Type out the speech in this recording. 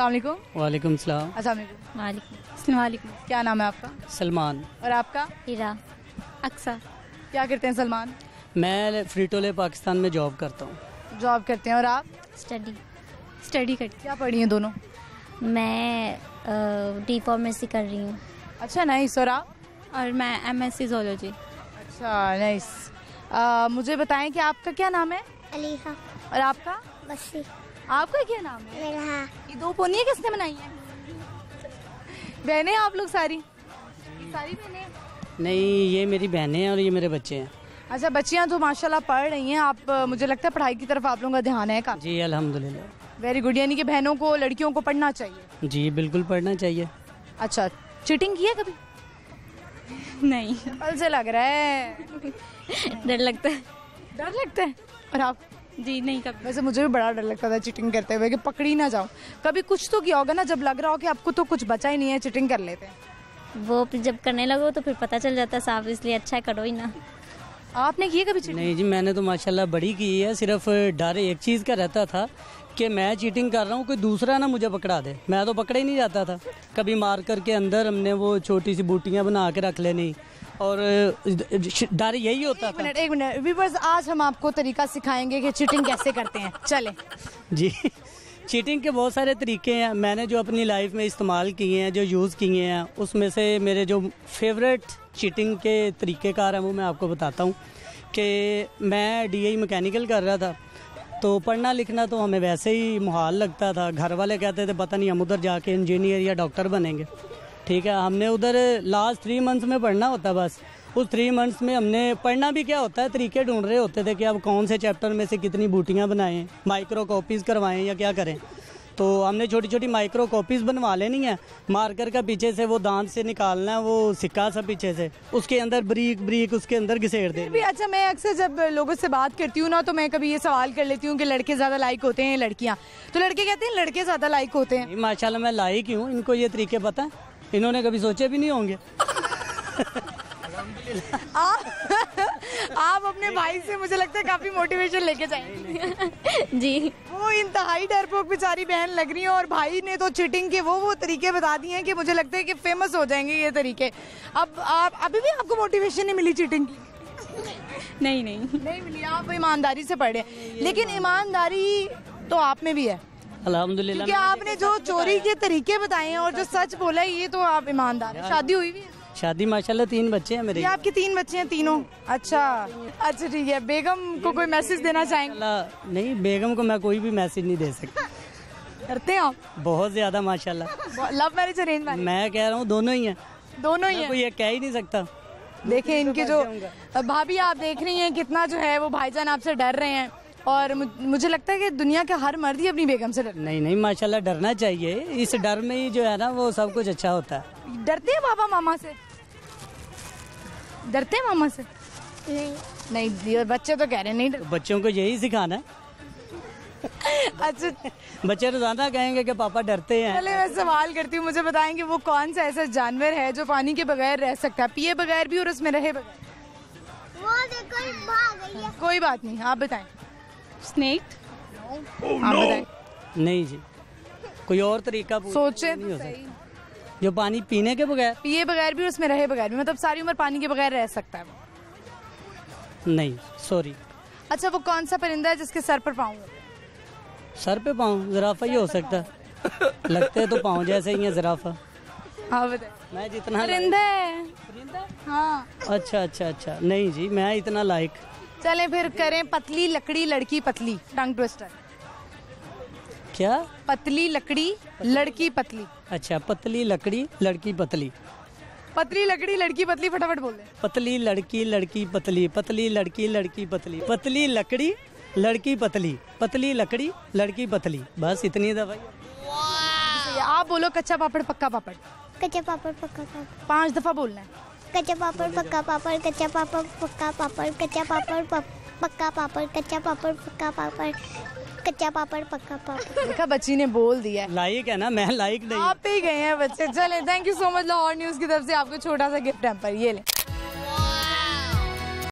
वालेकुम सलाम। अस्सलाम वालेकुम। क्या नाम है आपका? सलमान। और आपका? हीरा। अक्सा क्या करते हैं सलमान? मैं फ्रीटोले पाकिस्तान में जॉब करता हूँ। जॉब करते हैं और आप? स्टडी। स्टडी करती क्या पढ़ी हैं दोनों? मैं डी फार्मेसी कर रही हूँ। अच्छा नाइस और आप? और मैं एम एस सी जोलॉजी अच्छा नाइस मुझे बताएँ कि आपका क्या नाम है? अलीहा। और आपका? बसी आपका क्या नाम है? मेरा। हाँ ये दो पोनियाँ किसने बनाई हैं? बहनें आप लोग सारी? सारी बहनें? नहीं ये मेरी बहनें हैं और ये मेरे बच्चे हैं। अच्छा बच्चियाँ तो माशाल्लाह पढ़ रही हैं। आप मुझे लगता है पढ़ाई की तरफ़ आप लोगों का ध्यान है काफ़ी। जी अल्हम्दुलिल्लाह। वेरी गुड यानी कि बहनों को लड़कियों को पढ़ना चाहिए। जी बिल्कुल पढ़ना चाहिए। अच्छा चीटिंग की है कभी? नहीं। कल से लग रहा है। डर लगता है। डर लगता है? और आप? जी नहीं कभी। वैसे मुझे भी बड़ा डर लगता था चिटिंग करते हुए कि पकड़ी ना जाओ कभी कुछ तो किया होगा ना जब लग रहा हो कि आपको तो कुछ बचा ही नहीं है चिटिंग कर लेते हैं। वो जब करने लगो तो फिर पता चल जाता है साफ़ इसलिए अच्छा है करो ही ना। आपने की है कभी चीटिंग नहीं जी मैंने तो माशाल्लाह बड़ी की है। सिर्फ़ डर एक चीज़ का रहता था कि मैं चीटिंग कर रहा हूँ कोई दूसरा ना मुझे पकड़ा दे। मैं तो पकड़े ही नहीं जाता था। कभी मार करके अंदर हमने वो छोटी सी बूटियाँ बना के रख लेनी। और डर यही होता एक था। मिनट एक मिनट। व्यूवर्स आज हम आपको तरीका सिखाएँगे कि चीटिंग कैसे करते हैं। चले। जी। चीटिंग के बहुत सारे तरीके हैं। मैंने जो अपनी लाइफ में इस्तेमाल किए हैं, जो यूज़ किए हैं, उसमें से मेरे जो फेवरेट चीटिंग के तरीक़ेकार हैं, वो मैं आपको बताता हूँ कि मैं डी मैकेनिकल कर रहा था। तो पढ़ना लिखना तो हमें वैसे ही मुहाल लगता था। घर वाले कहते थे, पता नहीं, हम उधर जाके इंजीनियर या डॉक्टर बनेंगे। ठीक है हमने उधर लास्ट थ्री मंथ्स में पढ़ना होता बस। उस थ्री मंथ्स में हमने पढ़ना भी क्या होता है तरीके ढूंढ रहे होते थे कि अब कौन से चैप्टर में से कितनी बूटियाँ बनाएँ माइक्रो कॉपीज़ करवाएँ या क्या करें। तो हमने छोटी छोटी माइक्रो कॉपीज़ बनवा लेनी है। मार्कर का पीछे से वो दांत से निकालना है वो सिक्का सा पीछे से उसके अंदर ब्रीक ब्रीक उसके अंदर घिसेड़ दे भी अच्छा मैं अक्सर जब लोगों से बात करती हूँ ना तो मैं कभी ये सवाल कर लेती हूँ कि लड़के ज़्यादा लाइक होते हैं लड़कियाँ? तो लड़के कहते हैं लड़के ज़्यादा लाइक होते हैं। माशाला मैं लाइक ही हूँ इनको ये तरीके पता है? इन्होंने कभी सोचे भी नहीं होंगे। आप आप अपने भाई से मुझे लगता है काफ़ी मोटिवेशन लेके जाएँगे। जी। वो इंतहाई डरपोक बेचारी बहन लग रही है और भाई ने तो चिटिंग के वो वो तरीके बता दिए हैं कि मुझे लगता है कि फ़ेमस हो जाएँगे ये तरीके। अब आप अभी भी आपको मोटिवेशन नहीं मिली चिटिंग की? नहीं नहीं। नहीं मिली आप ईमानदारी से पढ़े। लेकिन ईमानदारी तो आप में भी है। अल्हम्दुलिल्लाह क्योंकि आपने जो चोरी के तरीके बताए हैं और जो सच बोला है ये तो आप ईमानदार हैं। शादी हुई भी है? शादी माशाल्लाह तीन बच्चे हैं मेरे। ये आपके तीन बच्चे हैं तीनों? अच्छा अच्छा ठीक है। बेगम को कोई मैसेज देना चाहेंगे? नहीं बेगम को मैं कोई भी मैसेज नहीं दे सकता। करते हैं आप? बहुत ज़्यादा माशाल्लाह। लव मैरिज अरेंज मैरिज मैं कह रहा हूँ दोनों ही हैं। दोनों ही हैं? कोई ये कह ही नहीं सकता। देखें इनके जो भाभी आप देख रही हैं कितना जो है वो भाईजान आपसे डर रहे हैं। और मुझे लगता है कि दुनिया का हर मर्द ही अपनी बेगम से डर नहीं नहीं माशाल्लाह डरना चाहिए। इस डर में ही जो है ना वो सब कुछ अच्छा होता है। डरते हैं पापा मामा से? डरते हैं मामा से? नहीं नहीं बच्चे तो कह रहे हैं नहीं तो बच्चों को यही सिखाना है। अच्छा। बच्चे रोज़ाना कहेंगे कि पापा डरते हैं। चले मैं सवाल करती हूँ मुझे बताएँ कि वो कौन सा ऐसा जानवर है जो पानी के बगैर रह सकता है? पिए बगैर भी और उसमें रहे बगैर? वो देखो भाग गई है। कोई बात नहीं आप बताएँ। स्नेक आप बताएँ। नहीं जी। कोई और तरीका सोचे। नहीं हो सकता। जो पानी पीने के बगैर पिए बगैर भी उसमें रहे बगैर भी मतलब सारी उम्र पानी के बगैर रह सकता है वो। नहीं सॉरी अच्छा वो कौन सा परिंदा है जिसके सर पर पाऊँ सर पे पाँव? जराफा ही हो सकता। है लगते तो पाँव जैसे ही है जराफा। हाँ बताएँ। मैं जितना परिंदा है। हाँ। अच्छा अच्छा अच्छा। नहीं जी मैं इतना लाइक चले फिर करें पतली लकड़ी लड़की पतली टंग ट्विस्टर। क्या? पतली लकड़ी लड़की पतली। अच्छा पतली लकड़ी लड़की पतली। पतली लकड़ी लड़की पतली फटाफट बोल पतली लड़की लड़की पतली पतली लड़की लड़की पतली। पतली लकड़ी लड़की पतली पतली लकड़ी लड़की पतली। बस इतनी दवाई आप बोलो कच्चा पापड़ पक्का पापड़। कच्चा पापड़ पक्का पापड़। पाँच दफ़ा बोलना है। कच्चा पापड़ पक्का पापड़ कच्चा पापड़ पक्का पापड़ कच्चा पापड़ पक्का पापड़ कच्चा पापड़ पक्का पापड़ कच्चा पापड़ पक्का पापड़। देखा बच्ची ने बोल दिया लाइक है ना? मैं लाइक नहीं आप ही गए हैं बच्चे। चले thank you so much Lahore news की तरफ़ से आपको छोटा सा गिफ्ट है पर ये ले।